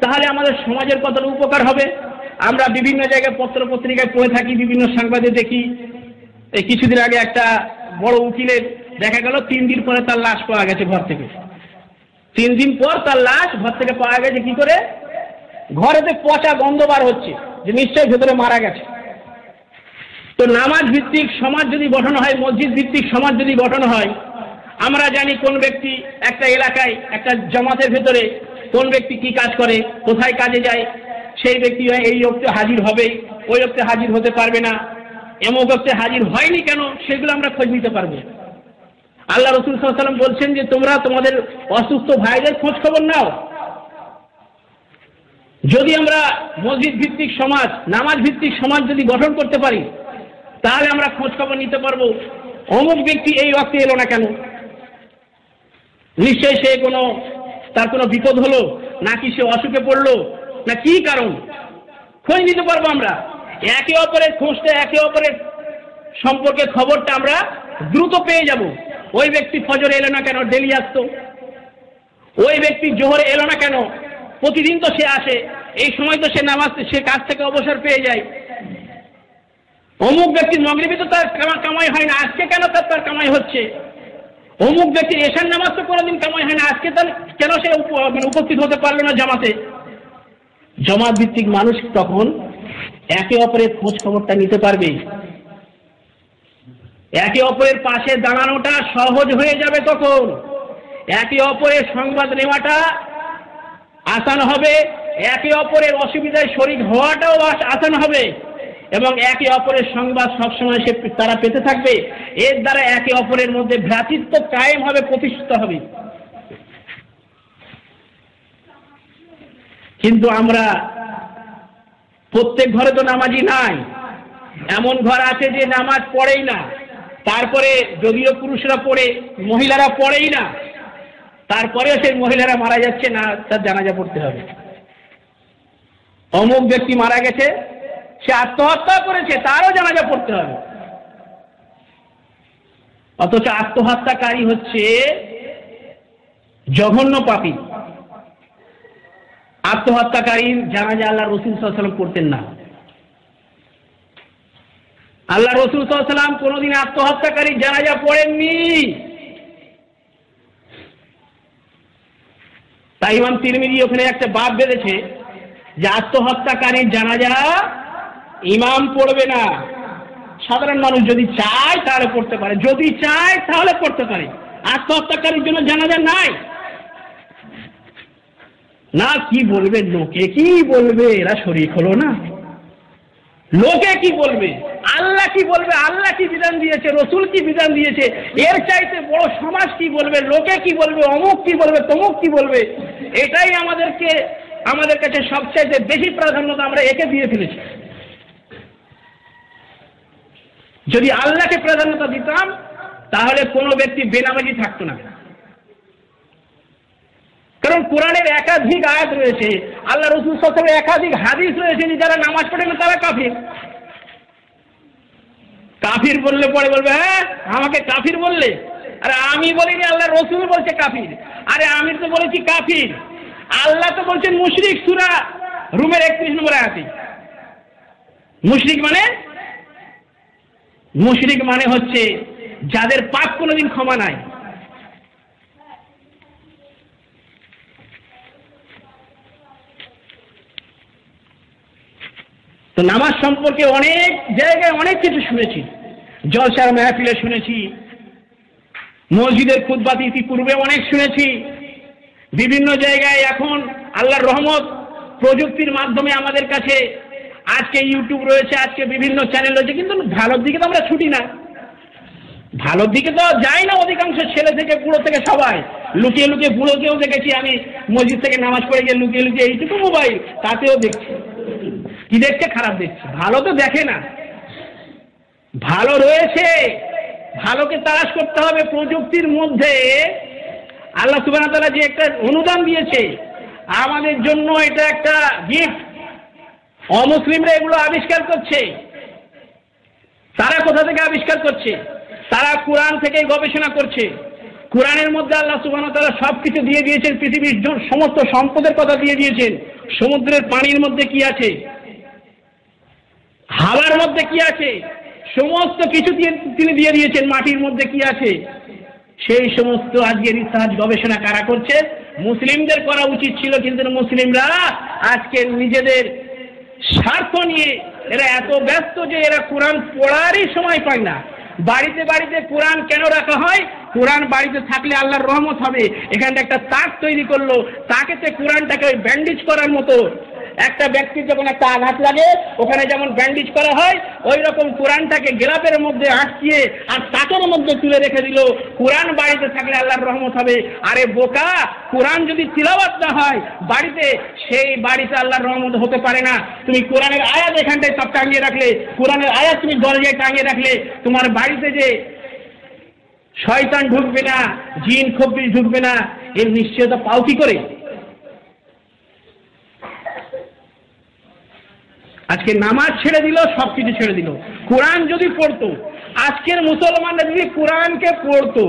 তাহলে আমাদের সমাজের কতটা উপকার হবে? আমরা বিভিন্ন জায়গায় পত্র পত্রিকায় পড়ে থাকি, বিভিন্ন সাংবাদিক দেখি। এই কিছুদিন আগে একটা বড় উকিলের দেখা গেল, তিন দিন পরে তার লাশ পাওয়া গেছে ঘর থেকে। তিন দিন পর তার লাশ ঘর থেকে পাওয়া গেছে কি করে? ঘরেতে পচা গন্ধ বার হচ্ছে, যে নিশ্চয়ই ভেতরে মারা গেছে। তো নামাজ ভিত্তিক সমাজ যদি গঠন হয়, মসজিদ ভিত্তিক সমাজ যদি গঠন হয়, আমরা জানি কোন ব্যক্তি একটা এলাকায়, একটা জমাতের ভেতরে কোন ব্যক্তি কি কাজ করে, কোথায় কাজে যায়, সেই ব্যক্তি এই অক্তে হাজির হবে, ওই অক্তে হাজির হতে পারবে না এমক অক্তে হাজির হয়নি কেন, সেগুলো আমরা খোঁজ নিতে পারব। আল্লাহ রসুল সাল্লাম বলছেন যে তোমরা তোমাদের অসুস্থ ভাইদের খোঁজ খবর নাও। যদি আমরা মসজিদ ভিত্তিক সমাজ নামাজ ভিত্তিক সমাজ যদি গঠন করতে পারি, তাহলে আমরা খোঁজ খবর নিতে পারব। অমুক ব্যক্তি এই ওয়াক্তে এলো না কেন? নিশ্চয়ই সে কোনো, তার কোনো বিপদ হলো, নাকি সে অসুখে পড়ল, না কি কারণ? খোঁজ নিতে পারব আমরা। একে অপরের খোঁজটা, একে অপরের সম্পর্কে খবরটা আমরা দ্রুত পেয়ে যাব। ওই ব্যক্তি ফজরে এলো না কেন? ডেলি আসতো। ওই ব্যক্তি জোহরে এলো না কেন? প্রতিদিন তো সে আসে। এই সময় তো সে নামাজ, সে কাজ থেকে অবসর পেয়ে যায়। অমুক ব্যক্তির মগরিবি তো তার কামাই হয় না। আজকে কেন তার তার কামাই হচ্ছে? অমুক ব্যক্তির এশার নামাজ তো কোনোদিন কামাই হয় না। আজকে তার কেন সে মানে উপস্থিত হতে পারল না জামাতে? জমাত ভিত্তিক মানুষ তখন একে অপরের খোঁজ খবরটা নিতে পারবে। একে অপরের পাশে দাঁড়ানোটা সহজ হয়ে যাবে তখন। একে অপরের সংবাদ নেওয়াটা আসান হবে। একে অপরের অসুবিধায় শরিক হওয়াটাও আসান হবে। এবং একে অপরের সংবাদ সবসময় সে তারা পেতে থাকবে। এর দ্বারা একে অপরের মধ্যে ভ্রাতৃত্ব কায়েম হবে, প্রতিষ্ঠিত হবে। কিন্তু আমরা প্রত্যেক ঘরে তো নামাজি নাই। এমন ঘর আছে যে নামাজ পড়েই না। তারপরে যদিও পুরুষরা পড়ে, মহিলারা পড়েই না, তারপরেও সেই মহিলারা মারা যাচ্ছে না, তার জানাজা পড়তে হবে। অমুক ব্যক্তি মারা গেছে, সে আত্মহত্যা করেছে, তারও জানাজা পড়তে হবে। অথচ আত্মহত্যাকারী হচ্ছে জঘন্য পাপী। আত্মহত্যাকারীর জানাজা আল্লাহ রসুল সাল্লাম করতেন না। আল্লাহ রসুল সাল্লাম কোনোদিন আত্মহত্যাকারী জানাজা পড়েননি। তাই ইমাম তিরমিজি ওখানে একটা বাদ বেঁধেছে যে আত্মহত্যাকারীর জানাজা ইমাম পড়বে না। সাধারণ মানুষ যদি চায় তাহলে পড়তে পারে, যদি চায় তাহলে পড়তে পারে। আত্মহত্যাকারীর জন্য জানাজা নাই। না, কি বলবে লোকে, কি বলবে? এরা শরীর হলো না। লোকে কি বলবে? আল্লাহ কি বলবে? আল্লাহ কি বিধান দিয়েছে? রসুল কি বিধান দিয়েছে? এর চাইতে বড় সমাজ কি বলবে? লোকে কি বলবে? অমুক কি বলবে? তমুক কি বলবে? এটাই আমাদেরকে, আমাদের কাছে সবচাইতে বেশি প্রাধান্যতা আমরা একে দিয়ে ফেলেছি। যদি আল্লাহকে প্রাধান্যতা দিতাম, তাহলে কোনো ব্যক্তি বেনামাজি থাকতো না। কারণ কোরআনের একাধিক আয়াত রয়েছে, আল্লাহ রসুল সসবের একাধিক হাদিস রয়েছে যারা নামাজ পড়ে না, তারা কাফির। কাফির বললে পরে বলবে হ্যাঁ আমাকে কাফির বললে? আরে আমি বলিনি, আল্লাহ রসুল বলছে কাফির। আরে আমি তো বলেছি কাফির। আল্লাহ তো বলছেন মুশরিক সুরা রুমের একত্রিশ নম্বর আয়াতি। মুশরিক মানে? মুশরিক মানে হচ্ছে যাদের পাপ কোনোদিন ক্ষমা নাই। তো নামাজ সম্পর্কে অনেক জায়গায় অনেক কিছু শুনেছি। জলসার মেহফিলে শুনেছি। মসজিদের খুদবাতি ইতিপূর্বে অনেক শুনেছি। বিভিন্ন জায়গায় এখন আল্লাহর রহমত প্রযুক্তির মাধ্যমে আমাদের কাছে আজকে ইউটিউব রয়েছে, আজকে বিভিন্ন চ্যানেল রয়েছে, কিন্তু ভালোর দিকে তো আমরা ছুটি না। ভালোর দিকে তো যাই না অধিকাংশ ছেলে থেকে, বুড়ো থেকে সবাই। লুকিয়ে লুকিয়ে বুড়োকেও দেখেছি আমি মসজিদ থেকে নামাজ পড়ে গিয়ে লুকিয়ে লুকিয়ে এইটুকু মোবাইল তাতেও দেখছি। কি দেখছে খারাপ দেখছে। ভালো তো দেখে না। ভালো রয়েছে। ভালোকে তালাশ করতে হবে প্রযুক্তির মধ্যে। আল্লাহ সুবাহ তালা যে একটা অনুদান দিয়েছে, আমাদের জন্য এটা একটা গিফট অমুসলিমরা এগুলো আবিষ্কার করছে। তারা কোথা থেকে আবিষ্কার করছে? তারা কোরআন থেকে গবেষণা করছে। কোরআনের মধ্যে আল্লাহ সুবাহ তারা সব কিছু দিয়ে দিয়েছেন, পৃথিবীর সমস্ত সম্পদের কথা দিয়ে দিয়েছেন। সমুদ্রের পানির মধ্যে কি আছে? হাওয়ার মধ্যে কি আছে? সমস্ত কিছু তিনি দিয়ে দিয়েছেন, মাটির মধ্যে কি আছে? সেই সমস্ত আজকে রিসার্চ গবেষণা কারা করছে? মুসলিমদের করা উচিত ছিল কিন্তু মুসলিমরা আজকে নিজেদের স্বার্থ নিয়ে এরা এত ব্যস্ত যে এরা কোরআন পড়ারই সময় পায় না। বাড়িতে বাড়িতে কোরআন কেন রাখা হয়? কোরআন বাড়িতে থাকলে আল্লাহর রহমত হবে। এখানটা একটা তাক তৈরি করল। তাকেতে কোরআনটাকে ব্যান্ডেজ করার মতো। একটা ব্যক্তির যখন একটা আঘাত লাগে, ওখানে যেমন ব্যান্ডেজ করা হয় ওই রকম কোরআনটাকে গেলাপের মধ্যে আটকিয়ে আর তাকের মধ্যে তুলে রেখে দিল। কোরআন বাড়িতে থাকলে আল্লাহর রহমত হবে। আরে বোকা, কোরআন যদি তিলাবাত না হয়, বাড়িতে সেই বাড়িতে আল্লাহর রহমত হতে পারে না। তুমি কোরআনের আয়াত এখানটায় সব টাঙিয়ে রাখলে। কোরআনের আয়াত তুমি দরজায় টাঙিয়ে রাখলে। তোমার বাড়িতে যে শয়তান ঢুকবে না, জিন খব্বির ঢুকবে না, এর নিশ্চয়তা পাও কি করে? আজকে নামাজ ছেড়ে দিল সব কিছু ছেড়ে দিল। কোরআন যদি পড়তো, আজকের মুসলমানরা যদি কোরআনকে পড়তো,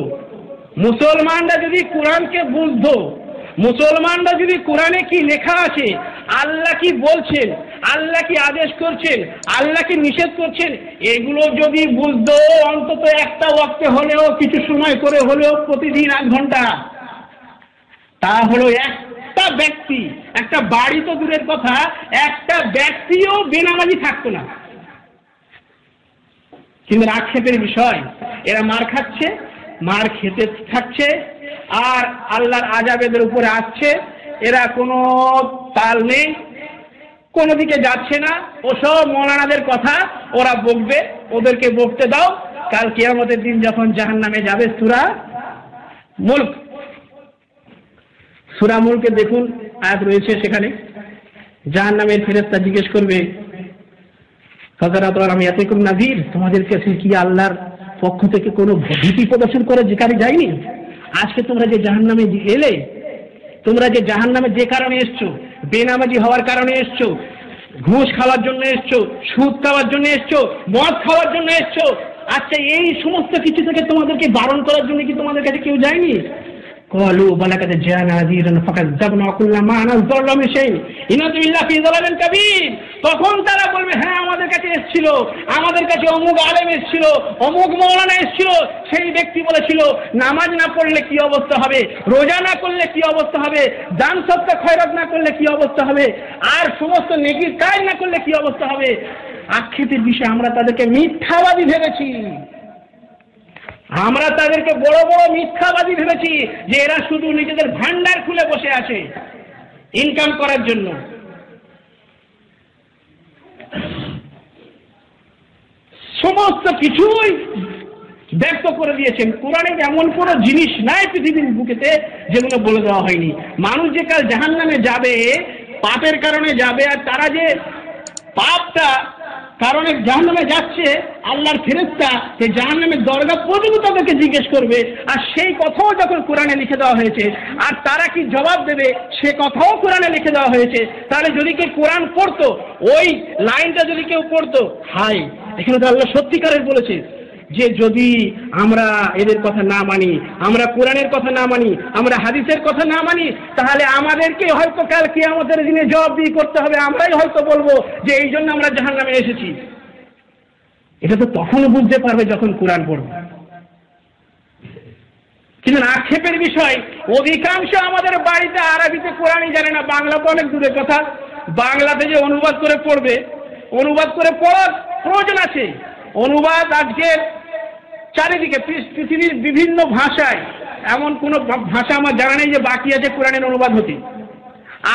মুসলমানরা যদি কোরআনকে বুঝতো মুসলমানরা যদি কোরআনে কি লেখা আছে, আল্লাহ কি বলছেন, আল্লাহ কি আদেশ করছেন, আল্লাহ কি নিষেধ করছেন, এগুলো যদি বুঝতো অন্তত একটা ওয়াক্তে হলেও, কিছু সময় করে হলেও প্রতিদিন আধ ঘণ্টা। তা হলো একটা ব্যক্তি, একটা বাড়ি তো দূরের কথা, একটা ব্যক্তিও বেনামাজি থাকতো না। কিন্তু আক্ষেপের বিষয়, এরা মার খাচ্ছে, মার খেতে থাকছে আর আল্লাহর আজাবেদের উপরে আসছে, এরা কোনো তাল নেই, কোনো দিকে যাচ্ছে না। ওসব মৌলানাদের কথা ওরা বকবে, ওদেরকে বকতে দাও। কাল কেয়ামতের দিন যখন জাহান নামে যাবে সুরা মুল্ক। সুরা মুল্কে দেখুন, আয়াত রয়েছে সেখানে। জাহান নামের ফেরেস্তা জিজ্ঞেস করবে আমি এতকুম নাজির তোমাদের কাছে কি আল্লাহর পক্ষ থেকে কোনো ভীতি প্রদর্শন করে যেখানে যায়নি? আজকে তোমরা যে জাহান নামে এলে, তোমরা যে জাহান নামে যে কারণে এসছো, বেনামাজি হওয়ার কারণে এসছো, ঘুষ খাওয়ার জন্য এসছো, সুদ খাওয়ার জন্য এসছো, মদ খাওয়ার জন্য এসছো আচ্ছা এই সমস্ত কিছু থেকে তোমাদেরকে বারণ করার জন্য কি তোমাদের কাছে কেউ যায়নি? قالوا بلغت جاءنا نذيرا فكذبنا وقلنا ما نزل الله من شيء إن أنتم إلا في ضلال كبير তখন তারা বলবে হ্যাঁ আমাদের কাছে এসেছিল আমাদের কাছে অমুক আলেম এসেছিল অমুক মৌলানা এসেছিল সেই ব্যক্তি বলেছিল নামাজ না পড়লে কি অবস্থা হবে রোজা না করলে কি অবস্থা হবে দান সত্য খয়রাত না করলে কি অবস্থা হবে আর সমস্ত নেকির কাজ না করলে কি অবস্থা হবে আক্ষেপের বিষয়ে আমরা তাদেরকে মিথ্যাবাদী ভেবেছি আমরা তাদেরকে বড় বড় মিথ্যাবাদী ভেবেছি যে এরা শুধু নিজেদের ভান্ডার খুলে বসে আছে ইনকাম করার জন্য। সমস্ত কিছুই ব্যক্ত করে দিয়েছেন। কোরআনে এমন কোনো জিনিস নাই পৃথিবীর বুকেতে যেগুলো বলে দেওয়া হয়নি। মানুষ যে কাল জাহান নামে যাবে, পাপের কারণে যাবে, আর তারা যে পাপটা কারণে জাহান্নামে যাচ্ছে, আল্লাহর ফেরেস্তা যে জাহান্নামের দরগা পর্যন্ত তাদেরকে জিজ্ঞেস করবে, আর সেই কথাও যখন কোরআনে লিখে দেওয়া হয়েছে, আর তারা কি জবাব দেবে, সে কথাও কোরআনে লিখে দেওয়া হয়েছে। তাহলে যদি কেউ কোরআন পড়তো, ওই লাইনটা যদি কেউ পড়তো হাই এখানে তো আল্লাহ সত্যিকারের বলেছে। যে যদি আমরা এদের কথা না মানি, আমরা কোরআনের কথা না মানি, আমরা হাদিসের কথা না মানি, তাহলে আমাদেরকে হয়তো কাল কি আমাদের দিনে জবাবদিহি করতে হবে। আমরাই হয়তো বলব যে এই জন্য আমরা জাহান নামে এসেছি। এটা তো তখনও বুঝতে পারবে যখন কোরআন পড়বে। কিন্তু আক্ষেপের বিষয়, অধিকাংশ আমাদের বাড়িতে আরবিতে কোরআনই জানে না, বাংলা তো অনেক দূরের কথা। বাংলাতে যে অনুবাদ করে পড়বে, অনুবাদ করে পড়ার প্রয়োজন আছে। অনুবাদ আজকের চারিদিকে পৃথিবীর বিভিন্ন ভাষায়, এমন কোনো ভাষা আমার জানা নেই যে বাকি আছে কোরআনের অনুবাদ হতে।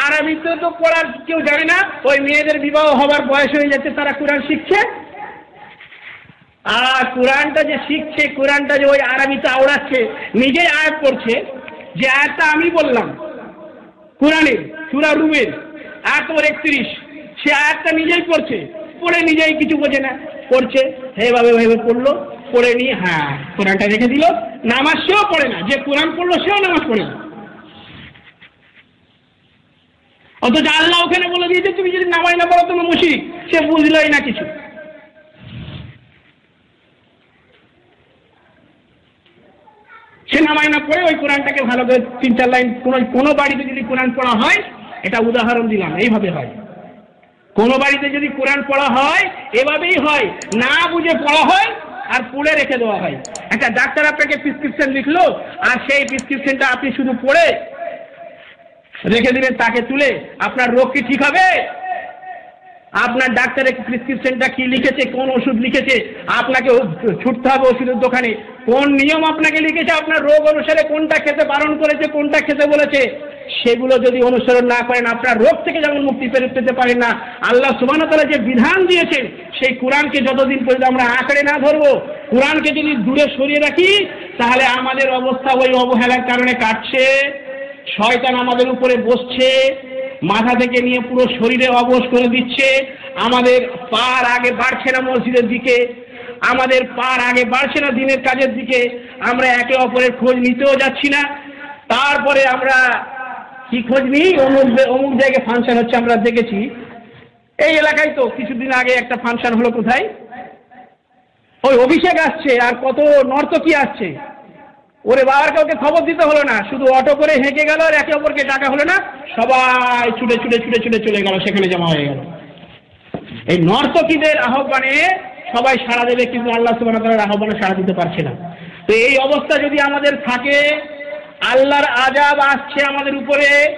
আরবিতে তো পড়ার কেউ জানে না, ওই মেয়েদের বিবাহ হবার বয়স হয়ে যাচ্ছে, তারা কোরআন শিখছে? আর কোরআনটা যে শিখছে, কোরআনটা যে ওই আরবিতে আওড়াচ্ছে, নিজেই আয়াত পড়ছে যে আয়াতটা আমি বললাম, কোরআনের, সুরা রুমের, আয়াত তোমার একত্রিশ, সে আয়াতটা নিজেই পড়ছে, পড়ে নিজেই কিছু বোঝে না, পড়ছে এইভাবে ভেবে পড়ল। পড়ে নিয়ে হ্যাঁ কোরআনটা রেখে দিল। নামাজ সেও পড়ে না, যে কোরআন পড়ল সেও নামাজ পড়ে না। অথচ আল্লাহ ওখানে বলে দিয়েছে, তুমি যদি নামাজ না পড়ো, তুমি মুশিক সে বুঝলোই না কিছু। সে নামাজ না পড়ে ওই কোরআনটাকে ভালো করে তিন চার লাইন, কোনো কোনো বাড়িতে যদি কোরআন পড়া হয়, এটা উদাহরণ দিলাম, এইভাবে হয়। কোনো বাড়িতে যদি কোরআন পড়া হয়, এভাবেই হয়। না বুঝে পড়া হয় আর পড়ে রেখে দেওয়া হয়। একটা ডাক্তার আপনাকে প্রেসক্রিপশন লিখলো, আর সেই প্রেসক্রিপশনটা আপনি শুধু পড়ে রেখে দিবেন, তাকে তুলে। আপনার রোগ কি ঠিক হবে? আপনার ডাক্তারের প্রেসক্রিপশনটা কি লিখেছে, কোন ওষুধ লিখেছে? আপনাকে ছুটতে হবে ওষুধের দোকানে। কোন নিয়ম আপনাকে লিখেছে? আপনার রোগ অনুসারে কোনটা খেতে বারণ করেছে, কোনটা খেতে বলেছে? সেগুলো যদি অনুসরণ না করেন, আপনার রোগ থেকে যেমন মুক্তি পেতে পারেন না, আল্লাহ সুবাহতালা যে বিধান দিয়েছেন, সেই কোরআনকে যতদিন পর্যন্ত আমরা আঁকড়ে না ধরবো, কোরআনকে যদি দূরে সরিয়ে রাখি, তাহলে আমাদের অবস্থা ওই অবহেলার কারণে কাটছে। শয়তান আমাদের উপরে বসছে, মাথা থেকে নিয়ে পুরো শরীরে অবশ করে দিচ্ছে, আমাদের পার আগে বাড়ছে না মসজিদের দিকে, আমাদের পার আগে বাড়ছে না দিনের কাজের দিকে, আমরা একে অপরের খোঁজ নিতেও যাচ্ছি না। তারপরে আমরা কি খোঁজ নিই? অমুক অমুক জায়গায় ফাংশন হচ্ছে, আমরা দেখেছি। এই এলাকায় তো কিছুদিন আগে একটা ফাংশন হলো কোথায়? ওই অভিষেক আসছে, আর কত নর্তকী আসছে। ওরে বাবার কাউকে খবর দিতে হলো না। শুধু অটো করে হেঁকে গেল আর একে অপরকে ডাকা হলো না। সবাই ছুটে ছুটে ছুটে ছুটে চলে গেল, সেখানে জমা হয়ে গেল। এই নর্তকীদের আহ্বানে সবাই সাড়া দেবে, কিন্তু আল্লাহ সুবাহ আহ্বানে সাড়া দিতে পারছে না। তো এই অবস্থা যদি আমাদের থাকে আল্লাহর আজাব আসছে আমাদের উপরে।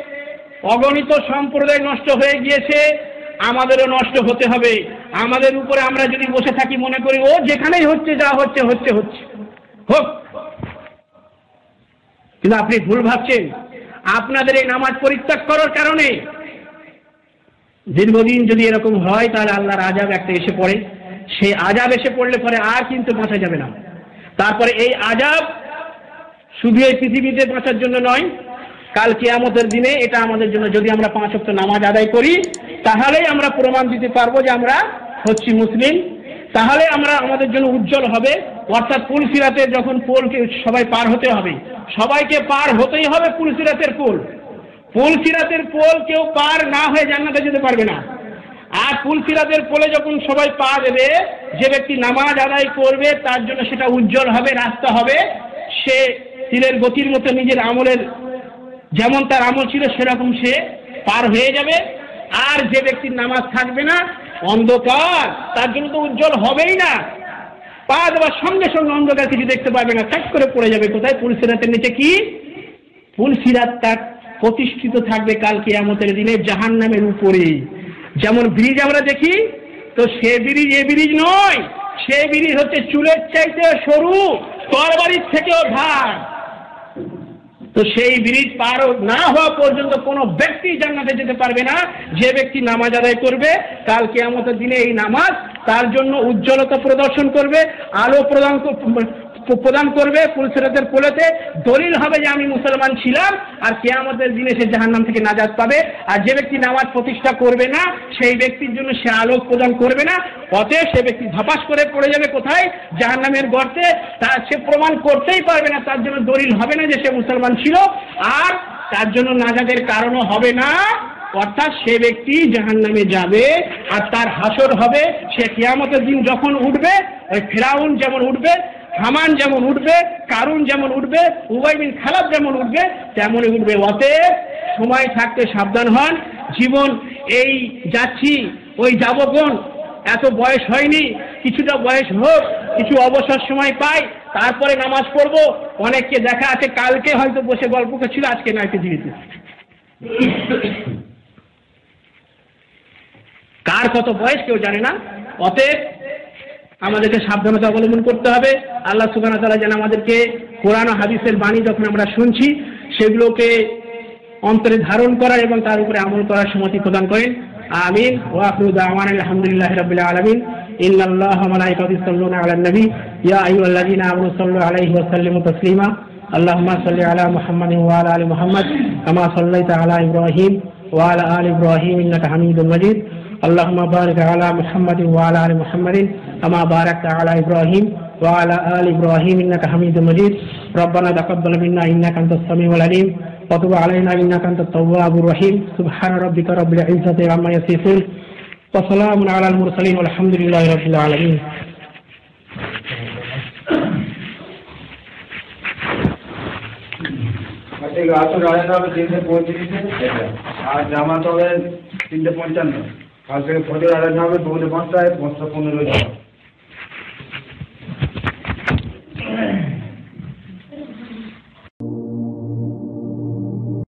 অগণিত সম্প্রদায় নষ্ট হয়ে গিয়েছে, আমাদেরও নষ্ট হতে হবে। আমাদের উপরে আমরা যদি বসে থাকি, মনে করি, ও, যেখানেই হচ্ছে, যা হচ্ছে হচ্ছে হচ্ছে। হোক। কিন্তু আপনি ভুল ভাবছেন। আপনাদের এই নামাজ পরিত্যাগ করার কারণে দীর্ঘদিন যদি এরকম হয়, তাহলে আল্লাহর আজাব একটা এসে পড়ে। সেই আজাব এসে পড়লে পরে আর কিন্তু বাঁচা যাবে না। তারপরে এই আজাব শুধু এই পৃথিবীতে বাঁচার জন্য নয়, কাল কেয়ামতের দিনে এটা আমাদের জন্য যদি আমরা পাঁচ অক্ট নামাজ আদায় করি, তাহলেই আমরা প্রমাণ দিতে পারব যে আমরা হচ্ছি মুসলিম। তাহলে আমরা আমাদের জন্য উজ্জ্বল হবে। অর্থাৎ পুলসিরাতে যখন পোলকে সবাই পার হতে হবে, সবাইকে পার হতেই হবে পুলসিরাতের পোল। পুলসিরাতের পোল কেউ পার না হয়ে জান্নাতে যেতে পারবে না। আর পুলসিরাতের পোলে যখন সবাই পা দেবে, যে ব্যক্তি নামাজ আদায় করবে, তার জন্য সেটা উজ্জ্বল হবে, রাস্তা হবে। সে তীরের গতির মতো নিজের আমলের যেমন তার আমল ছিল, সেরকম সে পার হয়ে যাবে। আর যে ব্যক্তির নামাজ থাকবে না, অন্ধকার, তার জন্য তো উজ্জ্বল হবেই না। পা দেওয়ার সঙ্গে সঙ্গে অন্ধকার কিছু দেখতে পাবে না কাজ করে পড়ে যাবে কোথায়? পুলসিরাতের নিচে কি? পুলসিরাত তার প্রতিষ্ঠিত থাকবে কাল কিয়ামতের দিনে জাহান নামের উপরে। যেমন ব্রিজ আমরা দেখি, তো সে ব্রিজ এ ব্রিজ নয়, সে ব্রিজ হচ্ছে চুলের চাইতে সরু, তরবারির থেকেও ধার তো সেই ব্রিজ পার না হওয়া পর্যন্ত কোনো ব্যক্তি জান্নাতে যেতে পারবে না। যে ব্যক্তি নামাজ আদায় করবে, কাল কেয়ামতের দিনে এই নামাজ তার জন্য উজ্জ্বলতা প্রদর্শন করবে, আলো প্রদান প্রদান করবে পুলসিরাতের পোলেতে দলিল হবে যে আমি মুসলমান ছিলাম আর কেয়ামতের দিনে সে জাহান্নাম থেকে নাজাদ পাবে। আর যে ব্যক্তি নামাজ প্রতিষ্ঠা করবে না, সেই ব্যক্তির জন্য সে আলোক প্রদান করবে না। অতএব সে ব্যক্তি ধপাস করে পড়ে যাবে কোথায়? জাহান্নামের গর্তে। তা সে প্রমাণ করতেই পারবে না, তার জন্য দলিল হবে না যে সে মুসলমান ছিল। আর তার জন্য নাজাদের কারণও হবে না। অর্থাৎ সে ব্যক্তি জাহান নামে যাবে আর তার হাসর হবে। সে কিয়ামতের দিন যখন উঠবে, ওই ফেরাউন যেমন উঠবে হামান যেমন উঠবে, কারুন যেমন উঠবে, উবাই বিন খালাব যেমন উঠবে, তেমনই উঠবে। অতএব সময় থাকতে সাবধান হন। জীবন এই যাচ্ছি, ওই যাবগণ। এত বয়স হয়নি, কিছুটা বয়স হোক, কিছু অবসর সময় পাই, তারপরে নামাজ পড়ব। অনেককে দেখা আছে, কালকে হয়তো বসে গল্প করছিল, আজকে নাইতে দিয়েছে কার কত বয়স কেউ জানে না? অতএব আমাদেরকে সাবধানতা অবলম্বন করতে হবে আল্লাহ সুবাহ তালা যেন আমাদেরকে কোরআন ও হাদিসের বাণী যখন আমরা শুনছি সেগুলোকে অন্তরে ধারণ করার এবং তার উপরে আমল করার সমতি প্রদান করেন আমিন ওয়াকুল দাওয়ান আলহামদুলিল্লাহ রাব্বিল আলামিন إن الله وملائكته يصلون على النبي يا أيها الذين آمنوا صلوا عليه وسلموا تسليما اللهم صل على محمد وعلى آل محمد كما صليت على إبراهيم وعلى آل إبراهيم إنك حميد مجيد اللهم بارك على محمد وعلى آل محمد كما باركت على إبراهيم وعلى آل إبراهيم إنك حميد مجيد ربنا تقبل منا إنك أنت السميع العليم وتب علينا إنك أنت التواب الرحيم سبحان ربك رب العزة عما يصفون وسلام على المرسلين والحمد لله رب العالمين ঠিক আছে আসলে রাজাটা হবে তিনটে পঁয়ত্রিশে আর জামাত হবে তিনটে পঞ্চান্ন কাল থেকে ফজর আড়াই হবে পৌনে পাঁচটায় পাঁচটা পনেরো যাওয়া